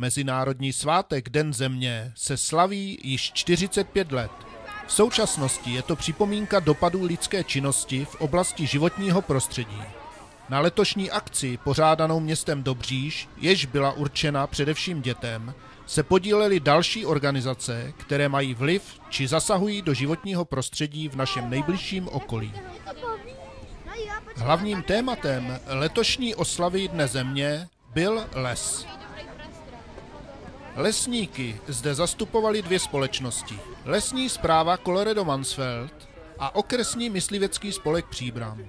Mezinárodní svátek Den země se slaví již 45 let. V současnosti je to připomínka dopadů lidské činnosti v oblasti životního prostředí. Na letošní akci, pořádanou městem Dobříž, jež byla určena především dětem, se podílely další organizace, které mají vliv či zasahují do životního prostředí v našem nejbližším okolí. Hlavním tématem letošní oslavy Dne země byl les. Lesníky zde zastupovali dvě společnosti. Lesní zpráva Colorado Mansfeld a okresní myslivecký spolek Příbram.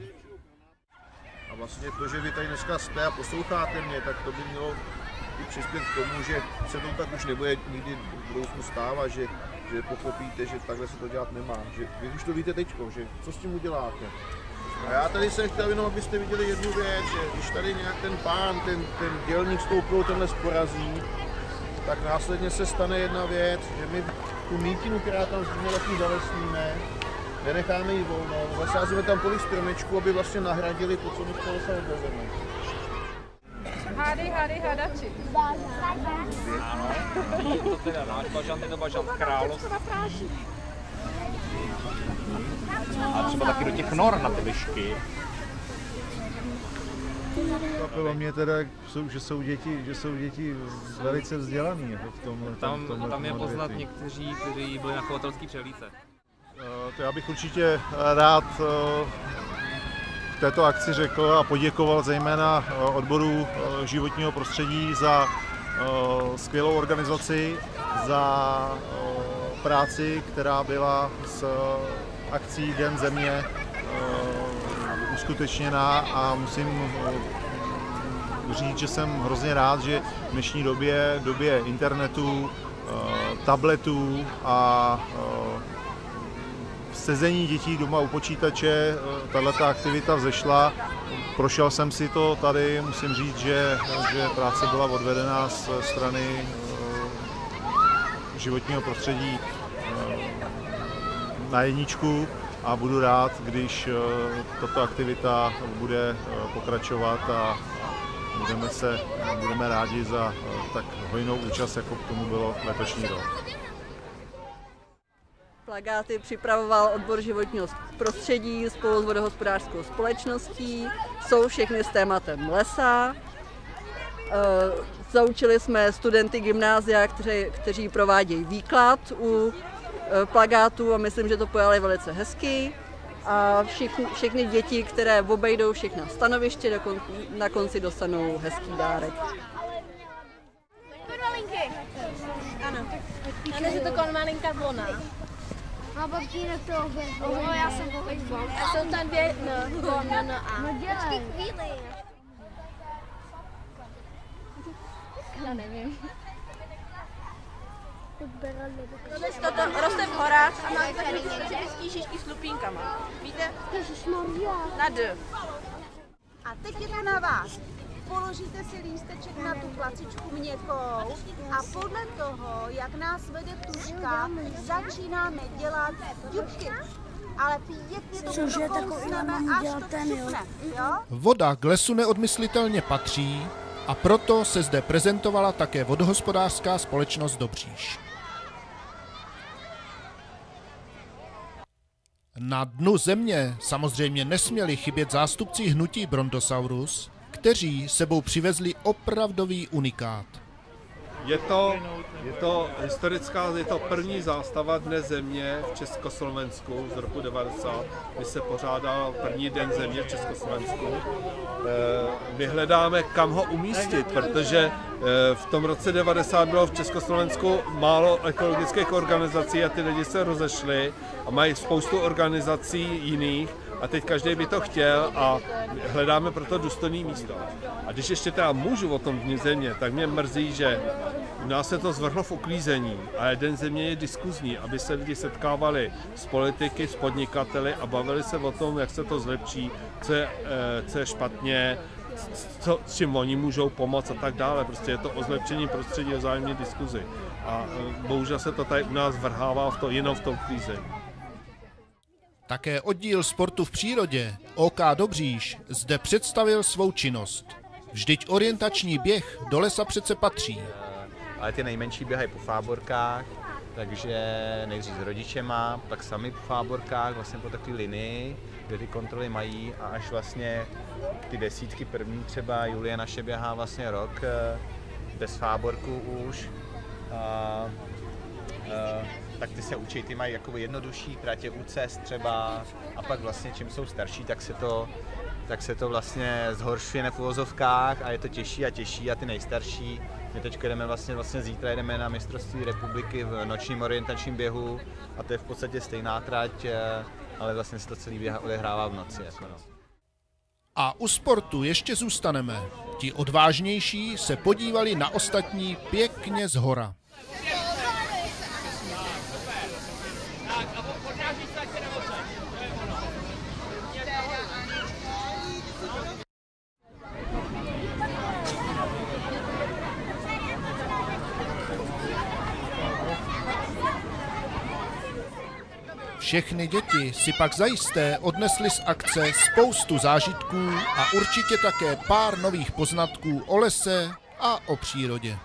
A vlastně to, že vy tady dneska jste a posloucháte mě, tak to by mělo i přispět k tomu, že se to tak už nebude nikdy v budoucnu stávat, že, že pochopíte, že takhle se to dělat nemá. Že vy už to víte teďko, že co s tím uděláte. A já tady jsem chtěl jenom, abyste viděli jednu věc, že když tady nějak ten pán, ten, ten dělník stoupil tenhle sporazí, tak následně se stane jedna věc, že my tu mítinu, která tam taky zalesníme, nenecháme ji volnou, zasázíme tam tolik stromečků, aby vlastně nahradili to, co my z toho lesa odvezeme. Hádej, hádej, hádači. Ano, není to teda náš bažant, je to bažant království. A třeba taky do těch nor na ty lišky. Překvapilo mě teda, že jsou děti, že jsou děti velice vzdělaný jako v tom, Tam, v tomhle tam je poznat odvětví. někteří, kteří byli na chovatelské přehlídce. Eh, To já bych určitě rád eh, v této akci řekl a poděkoval zejména eh, odboru eh, životního prostředí za eh, skvělou organizaci, za eh, práci, která byla s eh, akcí Den země eh, uskutečněná a musím eh, říct, že jsem hrozně rád, že v dnešní době, době internetu, eh, tabletů a eh, sezení dětí doma u počítače, tato aktivita vzešla. Prošel jsem si to tady, musím říct, že, že práce byla odvedená z strany životního prostředí na jedničku a budu rád, když eh, tato aktivita bude eh, pokračovat a budeme, se, budeme rádi za eh, tak hojnou účast, jako k tomu bylo letošní rok. Plagáty připravoval odbor životního prostředí spolu s vodohospodářskou společností. Jsou všechny s tématem lesa. Zaučili jsme studenty gymnázia, kteří, kteří provádějí výklad u plagátů a myslím, že to pojali velice hezky. A všichni, všechny děti, které obejdou všechna stanoviště, na konci dostanou hezký dárek. Ano. Že to vlona. A to. No, já jsem. A jsou tam dvě, no, no, no, no a. No dělej. chvíli. Já nevím. To, to roste v horách a má specifický šišky s lupínkama. Víte? Na D. A teď je to na vás. Položíte si lísteček na tu placičku měkkou a podle toho, jak nás vede tuška, začínáme dělat ďubky. Ale pěkně to Cože, takový to ten, jo? Voda k lesu neodmyslitelně patří a proto se zde prezentovala také vodohospodářská společnost Dobříž. Na dnu země samozřejmě nesměli chybět zástupci hnutí Brontosaurus, kteří sebou přivezli opravdový unikát. Je to, je to historická, je to první zástava Dne země v Československu z roku 90, kdy se pořádal první den země v Československu. Eh, My hledáme, kam ho umístit, protože eh, v tom roce 90 bylo v Československu málo ekologických organizací a ty lidi se rozešli a mají spoustu organizací jiných a teď každý by to chtěl a hledáme proto důstojné místo. A když ještě teda můžu o tom dní země, tak mě mrzí, že u nás se to zvrhlo v uklízení a jeden země je diskuzní, aby se lidi setkávali s politiky, s podnikateli a bavili se o tom, jak se to zlepší, co je, eh, co je špatně, co, s čím oni můžou pomoct a tak dále. Prostě je to o zlepšení prostředí, o zájemné diskuzi. A eh, bohužel se to tady u nás vrhává v to, jenom v tom klízení. Také oddíl sportu v přírodě OK Dobříž zde představil svou činnost. Vždyť orientační běh do lesa přece patří. Ale ty nejmenší běhají po fáborkách, takže nejdřív s rodičema, pak sami po fáborkách, vlastně po takové linii, kde ty kontroly mají. A až vlastně ty desítky první třeba, Julie naše běhá vlastně rok eh, bez fáborku už, a, a, tak ty se učí, ty mají jako jednodušší tratě u cest třeba. A pak vlastně čím jsou starší, tak se to, tak se to vlastně zhoršuje v uvozovkách a je to těžší a těžší a ty nejstarší my teď jdeme vlastně, vlastně zítra jdeme na mistrovství republiky v nočním orientačním běhu a to je v podstatě stejná trať, eh, ale vlastně se to celý běh odehrává v noci. Jako no. A u sportu ještě zůstaneme. Ti odvážnější se podívali na ostatní pěkně z hora. Všechny děti si pak zajisté odnesly z akce spoustu zážitků a určitě také pár nových poznatků o lese a o přírodě.